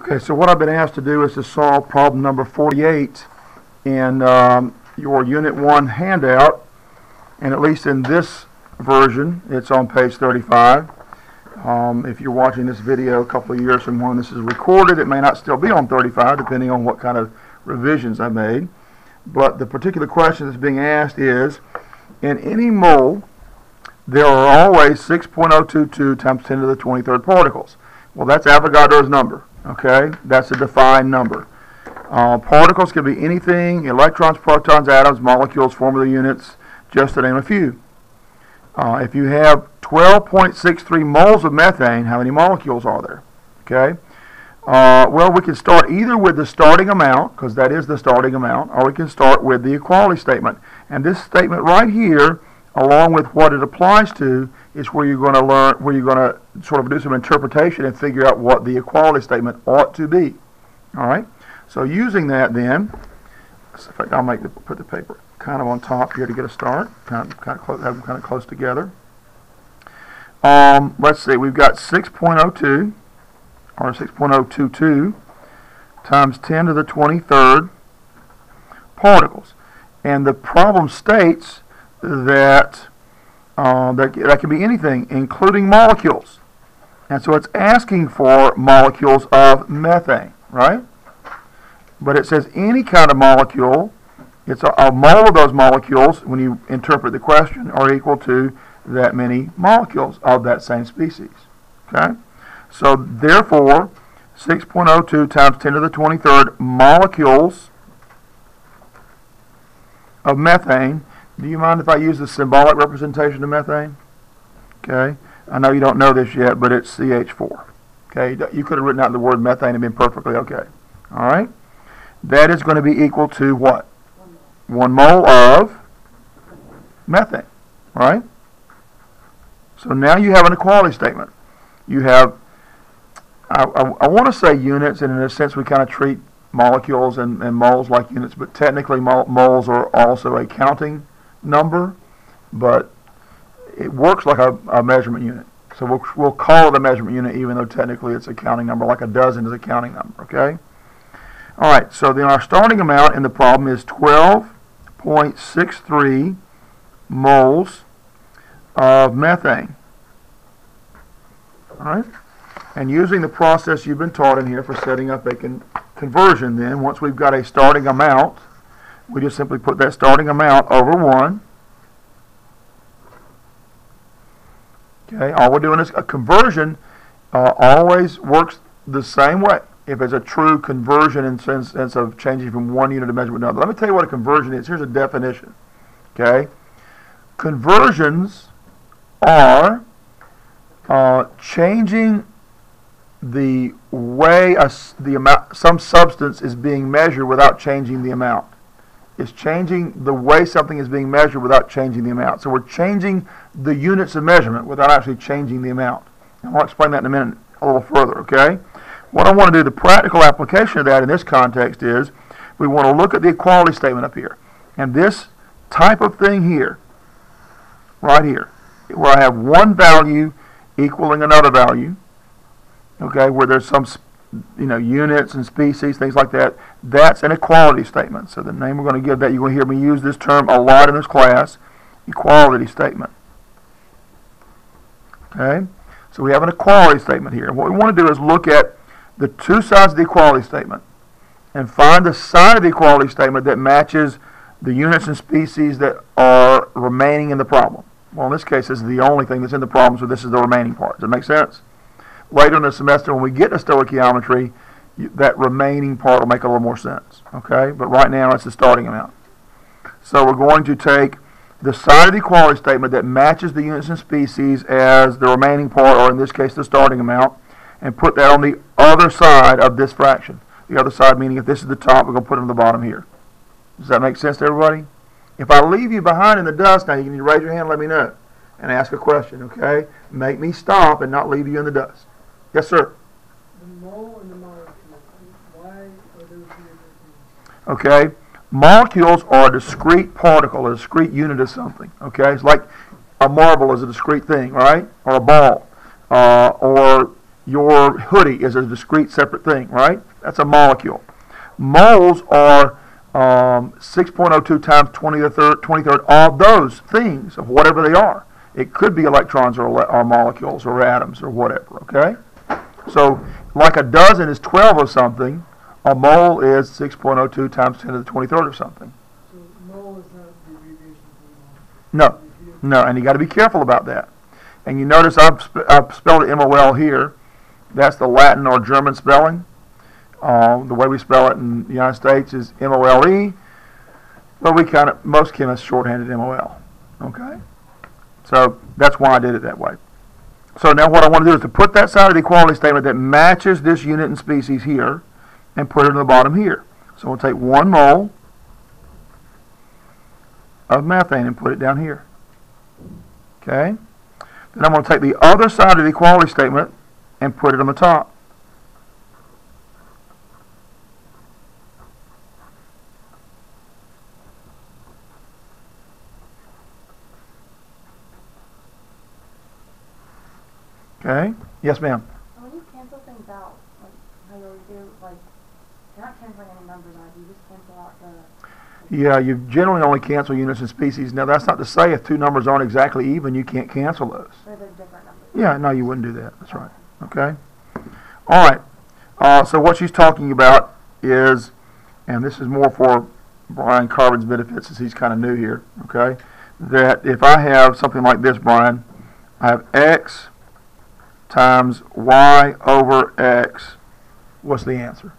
Okay, so what I've been asked to do is to solve problem number 48 in um, your Unit 1 handout, and at least in this version, it's on page 35. Um, if you're watching this video a couple of years from when this is recorded, it may not still be on 35, depending on what kind of revisions I made. But the particular question that's being asked is, in any mole, there are always 6.022 times 10 to the 23rd particles. Well, that's Avogadro's number. Okay, that's a defined number. Uh, particles can be anything, electrons, protons, atoms, molecules, formula units, just to name a few. Uh, if you have 12.63 moles of methane, how many molecules are there? Okay. Uh, well, we can start either with the starting amount, because that is the starting amount, or we can start with the equality statement. And this statement right here, along with what it applies to, is where you're going to learn, where you're going to sort of do some interpretation and figure out what the equality statement ought to be. All right. So using that, then, I'll make the, put the paper kind of on top here to get a start. Kind of, kind of close, have them kind of close together. Um, let's see. We've got 6.02 or 6.022 times 10 to the 23rd particles, and the problem states that uh, that, that can be anything, including molecules. And so it's asking for molecules of methane, right? But it says any kind of molecule, it's a, a mole of those molecules, when you interpret the question, are equal to that many molecules of that same species. Okay? So therefore, 6.02 times 10 to the 23rd molecules of methane do you mind if I use the symbolic representation of methane? Okay. I know you don't know this yet, but it's CH4. Okay. You could have written out the word methane and been perfectly okay. All right. That is going to be equal to what? One mole of methane. All right. So now you have an equality statement. You have, I, I, I want to say units, and in a sense we kind of treat molecules and, and moles like units, but technically moles are also a counting number, but it works like a, a measurement unit. So we'll, we'll call it a measurement unit even though technically it's a counting number, like a dozen is a counting number, okay? All right, so then our starting amount in the problem is 12.63 moles of methane. All right? And using the process you've been taught in here for setting up a con conversion then, once we've got a starting amount, we just simply put that starting amount over 1. Okay, all we're doing is a conversion uh, always works the same way if it's a true conversion in sense, sense of changing from one unit of measurement to another. Let me tell you what a conversion is. Here's a definition. Okay, conversions are uh, changing the way a, the amount some substance is being measured without changing the amount is changing the way something is being measured without changing the amount. So we're changing the units of measurement without actually changing the amount. And I'll explain that in a minute a little further, okay? What I want to do, the practical application of that in this context is we want to look at the equality statement up here. And this type of thing here, right here, where I have one value equaling another value, okay, where there's some you know, units and species, things like that. That's an equality statement. So the name we're going to give that, you're going to hear me use this term a lot in this class, equality statement. Okay? So we have an equality statement here. What we want to do is look at the two sides of the equality statement and find the side of the equality statement that matches the units and species that are remaining in the problem. Well, in this case, this is the only thing that's in the problem, so this is the remaining part. Does that make sense? Later in the semester when we get to stoichiometry, that remaining part will make a little more sense. Okay, but right now it's the starting amount. So we're going to take the side of the equality statement that matches the units and species as the remaining part, or in this case the starting amount, and put that on the other side of this fraction. The other side meaning if this is the top, we're going to put it on the bottom here. Does that make sense to everybody? If I leave you behind in the dust, now you need to raise your hand and let me know and ask a question, okay? Make me stop and not leave you in the dust. Yes, sir. The mole and the molecule. Why are those two different things? Okay. Molecules are a discrete particle, a discrete unit of something. Okay. It's like a marble is a discrete thing, right? Or a ball. Uh, or your hoodie is a discrete separate thing, right? That's a molecule. Moles are um, 6.02 times 20 to the third, 23rd, all those things of whatever they are. It could be electrons or, or molecules or atoms or whatever, okay? So, like a dozen is 12 or something, a mole is 6.02 times 10 to the 23rd or something. So mole is not No, no, and you got to be careful about that. And you notice I've, sp- I've spelled it M-O-L here. That's the Latin or German spelling. Um, the way we spell it in the United States is M-O-L-E, but we kind of, most chemists shorthanded M-O-L. Okay? So that's why I did it that way. So now what I want to do is to put that side of the equality statement that matches this unit and species here and put it in the bottom here. So we'll take one mole of methane and put it down here. Okay? Then I'm going to take the other side of the equality statement and put it on the top. Okay? Yes, ma'am. When you cancel things out, like how you always do, like you're not canceling any numbers out, you just cancel out the. Yeah, you generally only cancel units and species. Now, that's not to say if two numbers aren't exactly even, you can't cancel those. Or they're different numbers. Yeah, no, you wouldn't do that. That's right. Okay? All right. Uh, so what she's talking about is, and this is more for Brian Carbon's benefit since he's kind of new here, okay? That if I have something like this, Brian, I have x times y over x, what's the answer?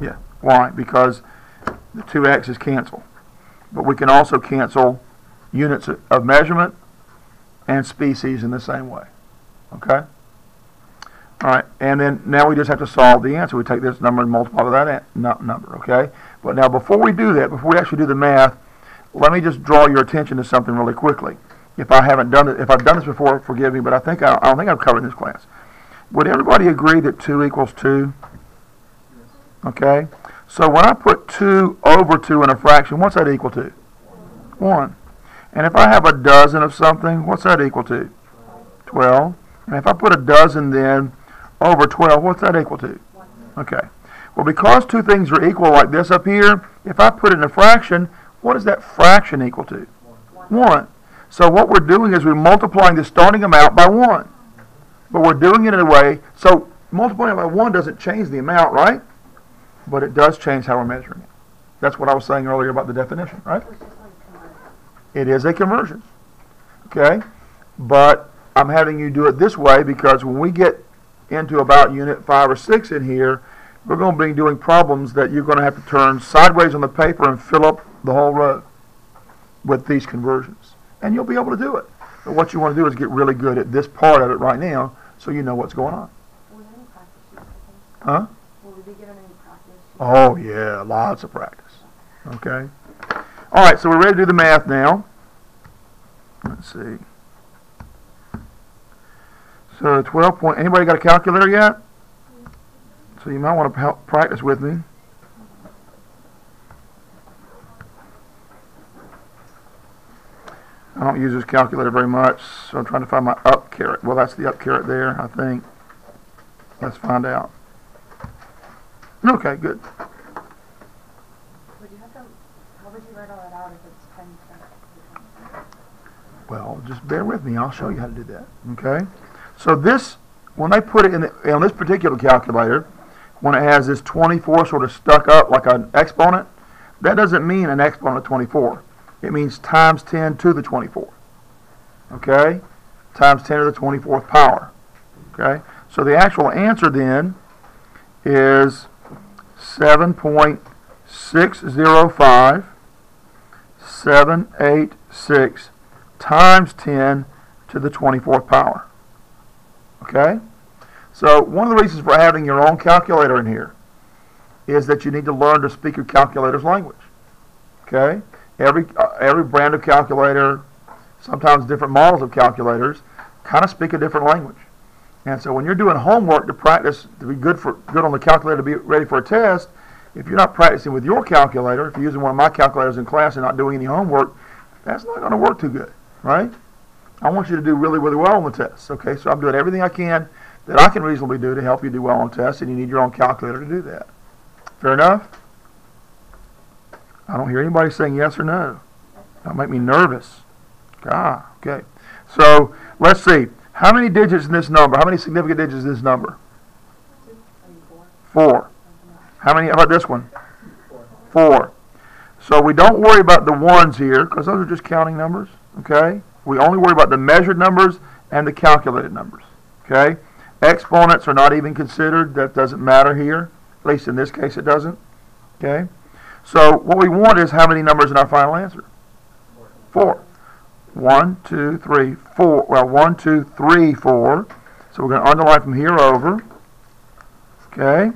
Yeah, y, because the two x's cancel. But we can also cancel units of- measurement and species in the same way. Okay? All right, and then now we just have to solve the answer. We take this number and multiply with that number, okay? But now before we do that, before we actually do the math, let me just draw your attention to something really quickly. If I haven't done it, if I've done this before, forgive me, but I think I, I don't think I've covered this class. Would everybody agree that 2 equals 2? Okay? So when I put 2 over 2 in a fraction, what's that equal to? 1. And if I have a dozen of something, what's that equal to? 12. And if I put a dozen then over 12, what's that equal to? Okay. Well, because two things are equal like this up here, if I put it in a fraction, what is that fraction equal to? 1. So what we're doing is we're multiplying the starting amount by 1. But we're doing it in a way, so multiplying by 1 doesn't change the amount, right? But it does change how we're measuring it. That's what I was saying earlier about the definition, right? It is a conversion. Okay? But I'm having you do it this way because when we get into about unit 5 or 6 in here, we're going to be doing problems that you're going to have to turn sideways on the paper and fill up the whole row with these conversions. And you'll be able to do it. But what you want to do is get really good at this part of it right now so you know what's going on. Will we have any practice sheets, I think? Huh? Will we be given any practice sheets? Oh, yeah, lots of practice. Okay? All right, so we're ready to do the math now. Let's see. So 12 point, anybody got a calculator yet? So you might want to help practice with me. I don't use this calculator very much, so I'm trying to find my up caret. Well, that's the up caret there, I think. Let's find out. Okay, good. Would you have to, how would you write all that out if it's ten cents? Well, just bear with me. I'll show you how to do that. Okay? So this, when they put it in the, on this particular calculator, when it has this 24 sort of stuck up like an exponent, that doesn't mean an exponent of 24. It means times 10 to the 24th. Okay? Times 10 to the 24th power. Okay? So the actual answer then is 7.605 786 times 10 to the 24th power. Okay? So one of the reasons for having your own calculator in here is that you need to learn to speak your calculator's language. Okay? Every, uh, every brand of calculator, sometimes different models of calculators, kind of speak a different language. And so when you're doing homework to practice to be good for good on the calculator to be ready for a test, if you're not practicing with your calculator, if you're using one of my calculators in class and not doing any homework, that's not going to work too good, right? I want you to do really, really well on the tests, okay? So I'm doing everything I can that I can reasonably do to help you do well on tests, and you need your own calculator to do that. Fair enough? I don't hear anybody saying yes or no. That'll make me nervous. God, okay. So, let's see. How many digits in this number? How many significant digits in this number? Four. How many, how about this one? Four. So we don't worry about the ones here, because those are just counting numbers, okay? We only worry about the measured numbers and the calculated numbers, okay? Exponents are not even considered, that doesn't matter here, at least in this case it doesn't, okay? So what we want is how many numbers in our final answer? Four. One, two, three, four, well, one, two, three, four. So we're gonna underline from here over, okay?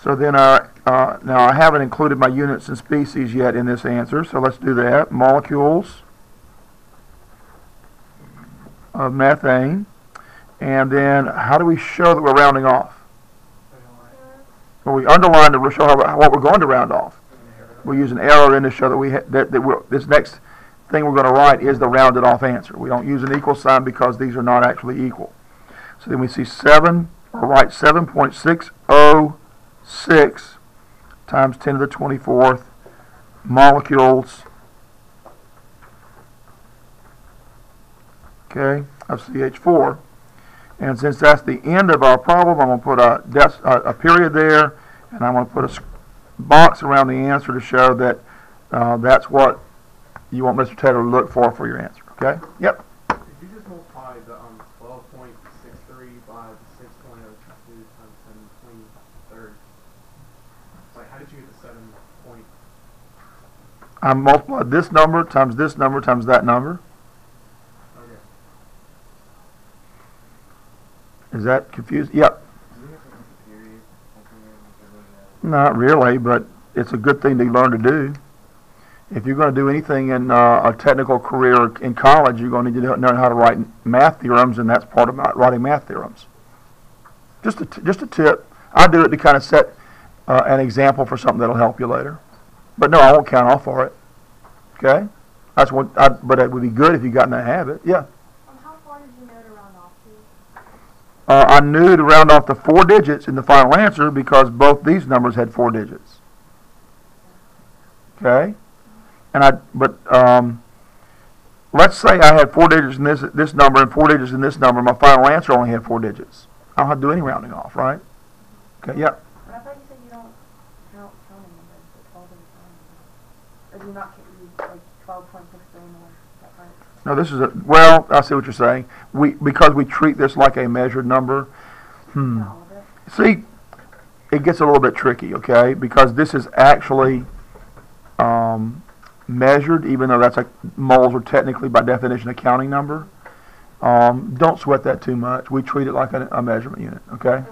So then, uh, uh, now I haven't included my units and species yet in this answer, so let's do that. Molecules of methane. And then, how do we show that we're rounding off? Well, we underline to show how, what we're going to round off. We use an arrow in to show that we that, that this next thing we're going to write is the rounded off answer. We don't use an equal sign because these are not actually equal. So then we see seven, or write seven point six oh six times ten to the twenty-fourth molecules. Okay, of CH4. And since that's the end of our problem, I'm going to put a, a, period there, and I'm going to put a box around the answer to show that uh, that's what you want Mr. Tedder to look for for your answer. Okay? Yep. Could you just multiply the um twelve point six three by the six point oh two two times seven twenty third? Like, how did you get the seven point? I multiplied this number times this number times that number. Okay. Is that confused? Yep. Not really, but it's a good thing to learn to do. If you're going to do anything in uh, a technical career in college, you're going to need to learn how to write math theorems, and that's part of writing math theorems. Just a, t- just a tip. I do it to kind of set uh, an example for something that'll help you later. But no, I won't count off for it. Okay? That's what. I, but it would be good if you got in that habit. Yeah. Um, how far did you know to round off to? Uh, I knew to round off the four digits in the final answer because both these numbers had four digits. Okay? And I, but, um, let's say I had four digits in this, this number and four digits in this number, my final answer only had four digits. I don't have to do any rounding off, right? Okay, yeah. I thought you said you don't count counting but do you not use like twelve point six No, this is a, well, I see what you're saying. We, because we treat this like a measured number, hmm. See, it gets a little bit tricky, okay? Because this is actually um, measured, even though that's a moles are technically by definition a counting number. Um, don't sweat that too much. We treat it like a, a measurement unit, okay?